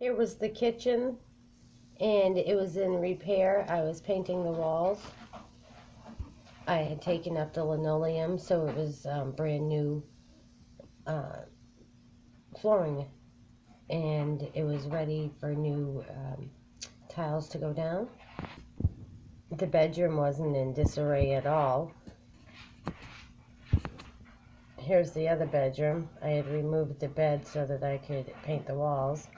Here was the kitchen, and it was in repair. I was painting the walls. I had taken up the linoleum, so it was um, brand new uh, flooring, and it was ready for new um, tiles to go down. The bedroom wasn't in disarray at all. Here's the other bedroom. I had removed the bed so that I could paint the walls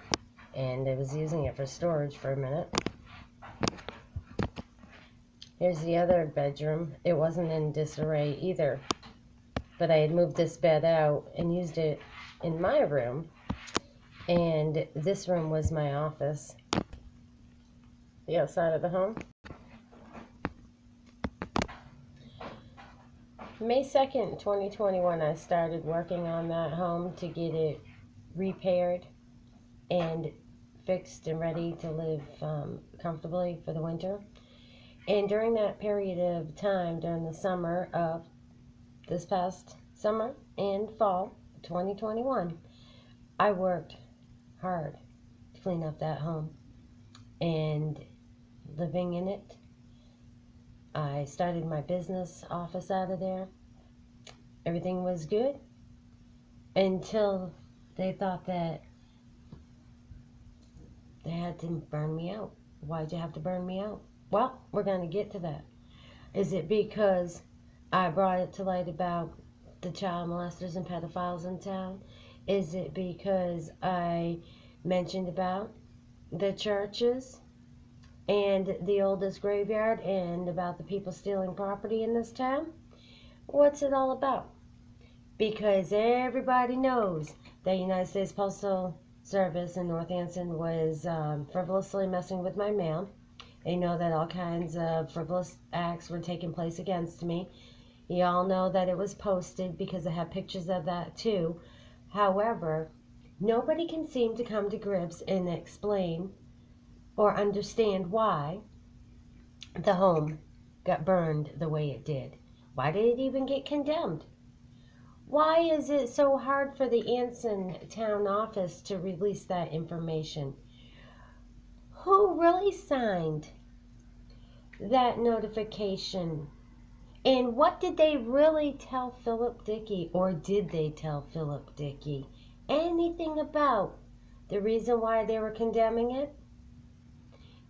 and I was using it for storage for a minute. Here's the other bedroom. It wasn't in disarray either, but I had moved this bed out and used it in my room, and this room was my office. The outside of the home. May 2nd, 2021, I started working on that home to get it repaired and fixed and ready to live um, comfortably for the winter. And during that period of time, during the summer of this past summer and fall 2021, I worked hard to clean up that home and living in it. I started my business office out of there. Everything was good until they thought that they had to burn me out. Why'd you have to burn me out? Well, we're going to get to that. Is it because I brought it to light about the child molesters and pedophiles in town? Is it because I mentioned about the churches and the oldest graveyard and about the people stealing property in this town? What's it all about? Because everybody knows that United States Postal service in North Anson was um, frivolously messing with my mail. They know that all kinds of frivolous acts were taking place against me. You all know that it was posted because I have pictures of that too. However, nobody can seem to come to grips and explain or understand why the home got burned the way it did. Why did it even get condemned? Why is it so hard for the Anson town office to release that information? Who really signed that notification? And what did they really tell Philip Dickey, or did they tell Philip Dickey anything about the reason why they were condemning it?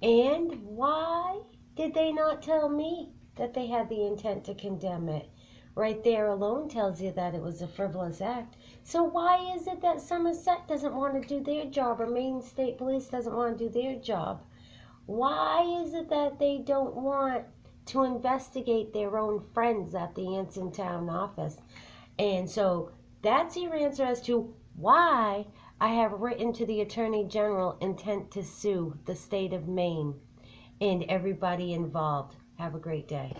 And why did they not tell me that they had the intent to condemn it? Right there alone tells you that it was a frivolous act. So why is it that Somerset doesn't want to do their job or Maine State Police doesn't want to do their job? Why is it that they don't want to investigate their own friends at the Anson Town office? And so that's your answer as to why I have written to the Attorney General intent to sue the state of Maine and everybody involved. Have a great day.